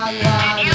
la, la.